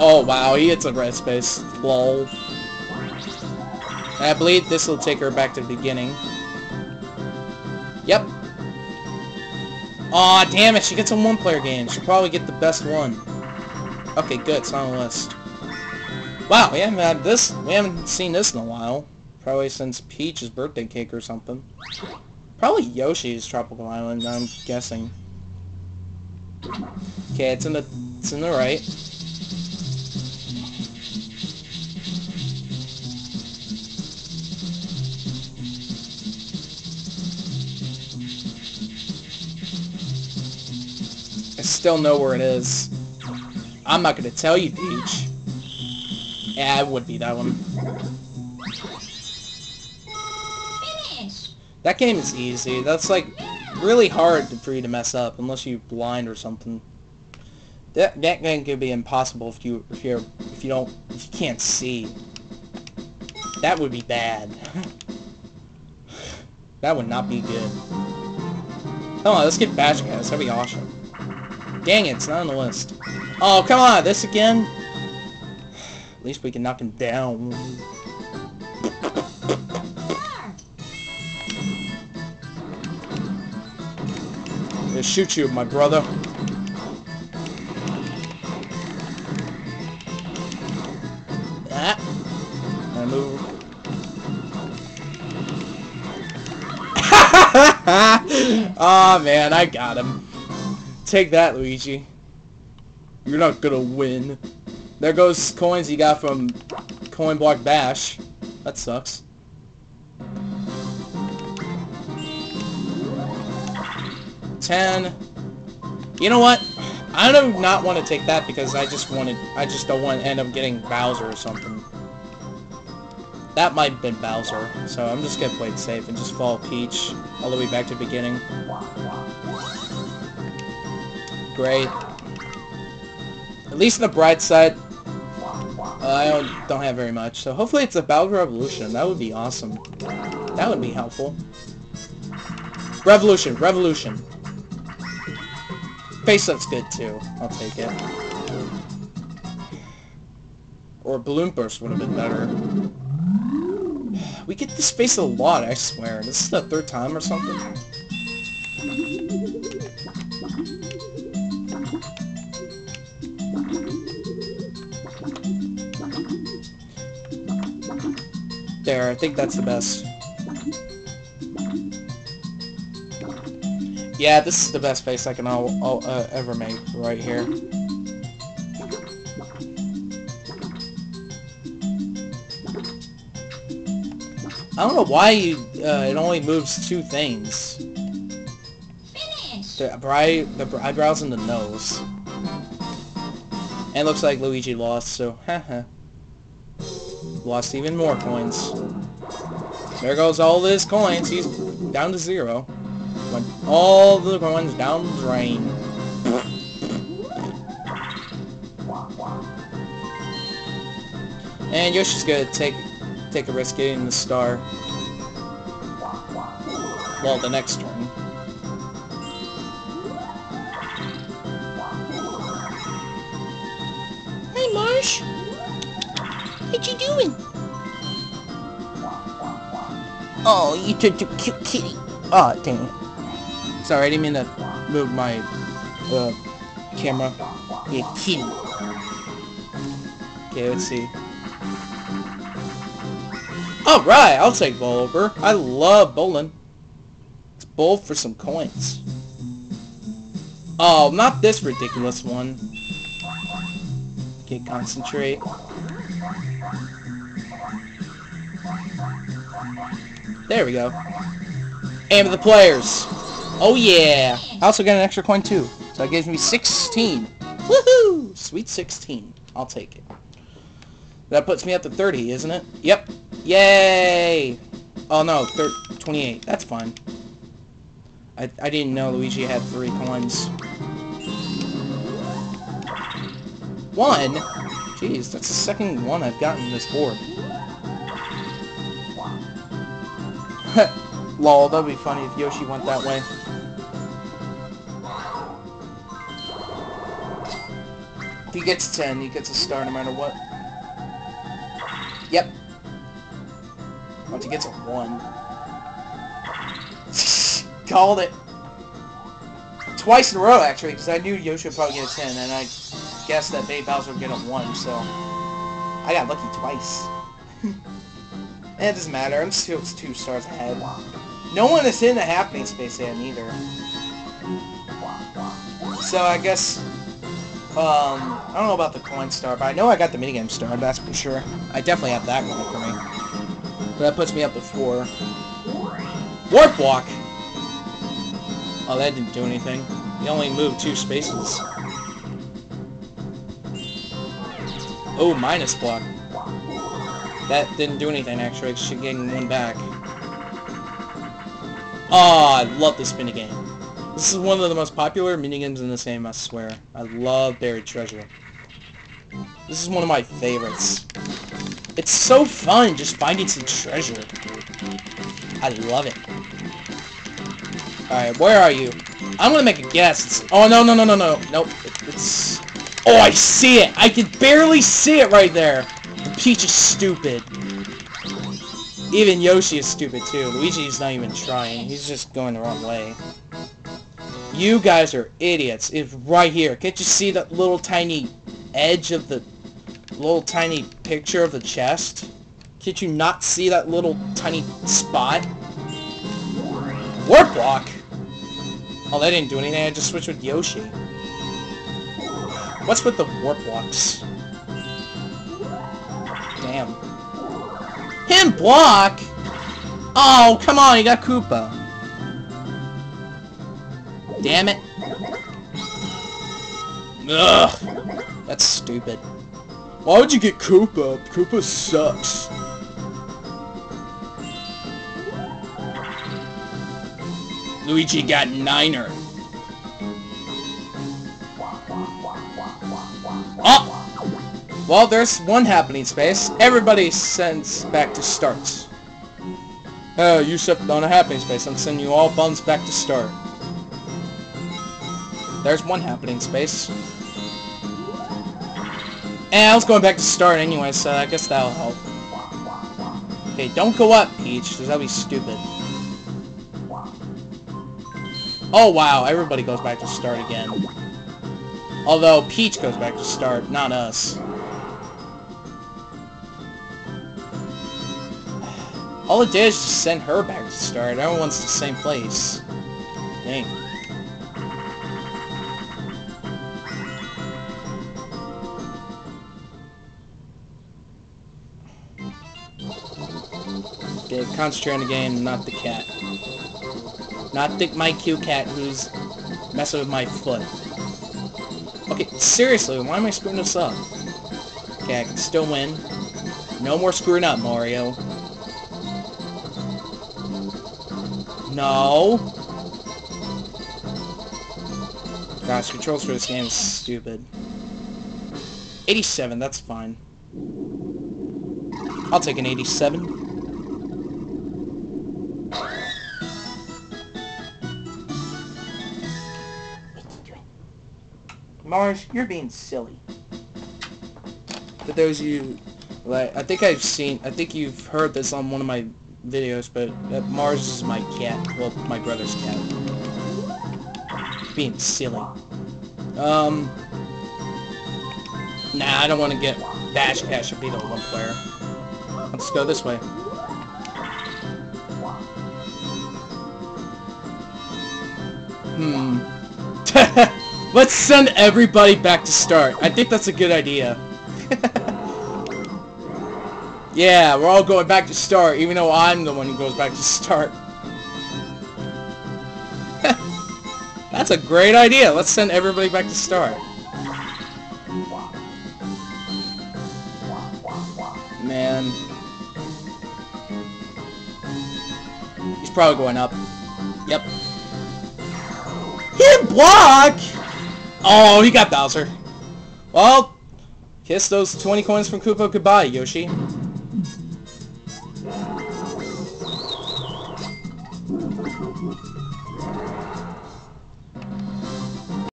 Oh wow, he hits a red space. Lol. I believe this will take her back to the beginning. Yep. Aw, damn it, she gets a one-player game. She'll probably get the best one. Okay, good, it's on the list. Wow, we haven't had this, we haven't seen this in a while. Probably since Peach's birthday cake or something. Probably Yoshi's Tropical Island, I'm guessing. Okay, it's in the, it's in the right. I still know where it is. I'm not gonna tell you, Peach. Yeah, it would be that one. That game is easy. That's like really hard for you to mess up unless you're blind or something. That that game could be impossible if you if you're if you don't if you can't see. That would be bad. that would not be good. Come on, let's get Bash Cats. That'd be awesome. Dang it, it's not on the list. Oh, come on, this again? At least we can knock him down. Gonna shoot you, my brother. Ah. I move. oh man, I got him. Take that, Luigi. You're not gonna win. There goes coins you got from Coin Block Bash. That sucks. Ten. You know what? I do not want to take that because I just wanted, I just don't want to end up getting Bowser or something. That might have been Bowser, so I'm just gonna play it safe and just follow Peach all the way back to the beginning. Great. At least on the bright side, uh, I don't, don't have very much, so hopefully it's a Bowser Revolution. That would be awesome. That would be helpful. Revolution, Revolution. Face up's good too. I'll take it. Or Balloon Burst would have been better. We get this face a lot, I swear. This is the third time or something. There, I think that's the best. Yeah, this is the best face I can all, all, uh, ever make, right here. I don't know why you, uh, it only moves two things. Finish. The, eye, the eyebrows and the nose. And it looks like Luigi lost, so haha. Lost even more coins. There goes all his coins. He's down to zero. Went all the coins down the drain. And Yoshi's gonna take take a risk getting the star. Well, the next turn. Hey, Mars. What you doing? Oh, you took a cute kitty. Oh, dang it. Sorry, I didn't mean to move my uh, camera. Yeah, kitty. Okay, let's see. Alright, I'll take bowl over. I love bowling. Let's bowl for some coins. Oh, not this ridiculous one. Okay, concentrate. There we go. Of the players. Oh yeah. I also got an extra coin too. So that gives me 16. Woohoo! Sweet 16. I'll take it. That puts me up to 30, isn't it? Yep. Yay! Oh no, thir 28. That's fine. I, I didn't know Luigi had three coins. One? Jeez, that's the second one I've gotten this board. Lol, that'd be funny if Yoshi went that way. If he gets 10, he gets a star no matter what. Yep. Once he gets a 1. Called it. Twice in a row, actually, because I knew Yoshi would probably get a 10, and I guessed that Baby Bowser would get a 1, so... I got lucky twice. Eh, it doesn't matter, I'm still two stars ahead. No one is in the happening space yet, either. So I guess... Um, I don't know about the coin star, but I know I got the minigame star, that's for sure. I definitely have that going for me. But that puts me up to four. Warp Walk! Oh, that didn't do anything. He only moved two spaces. Oh, minus block. That didn't do anything, actually. Should getting one back. Oh, I love this minigame. This is one of the most popular minigames in this game, I swear. I love Buried Treasure. This is one of my favorites. It's so fun just finding some treasure. I love it. Alright, where are you? I'm gonna make a guess. Oh, no, no, no, no, no. Nope. It, it's... Oh, I see it! I can barely see it right there! The Peach is stupid. Even Yoshi is stupid, too. Luigi's not even trying. He's just going the wrong way. You guys are idiots. It's right here. Can't you see that little tiny edge of the... little tiny picture of the chest? Can't you not see that little tiny spot? Warp Block? Oh, that didn't do anything. I just switched with Yoshi. What's with the warp blocks? Him block? Oh, come on, you got Koopa. Damn it. Ugh. That's stupid. Why would you get Koopa? Koopa sucks. Luigi got Niner. Well, there's one happening space. Everybody sends back to start. Uh, oh, you stepped on a happening space. I'm sending you all buns back to start. There's one happening space. And I was going back to start anyway, so I guess that'll help. Okay, don't go up, Peach, because that'll be stupid. Oh wow, everybody goes back to start again. Although, Peach goes back to start, not us. All it did is just send her back to start. Everyone's the same place. Dang. Okay, concentrate on the game, not the cat. Not the, my cute cat who's messing with my foot. Okay, seriously, why am I screwing this up? Okay, I can still win. No more screwing up, Mario. No. Gosh, controls for this game is stupid. 87, that's fine. I'll take an 87. Mars, you're being silly. For those of you, like, I think I've seen, I think you've heard this on one of my videos, but uh, Mars is my cat, well, my brother's cat. Being silly. Um, nah, I don't want to get Bash Cat should be the one player. Let's go this way. Hmm. Let's send everybody back to start. I think that's a good idea. yeah, we're all going back to start, even though I'm the one who goes back to start. that's a great idea. Let's send everybody back to start. Man. He's probably going up. Yep. Hit block! Oh, he got Bowser. Well, kiss those 20 coins from Koopa goodbye, Yoshi.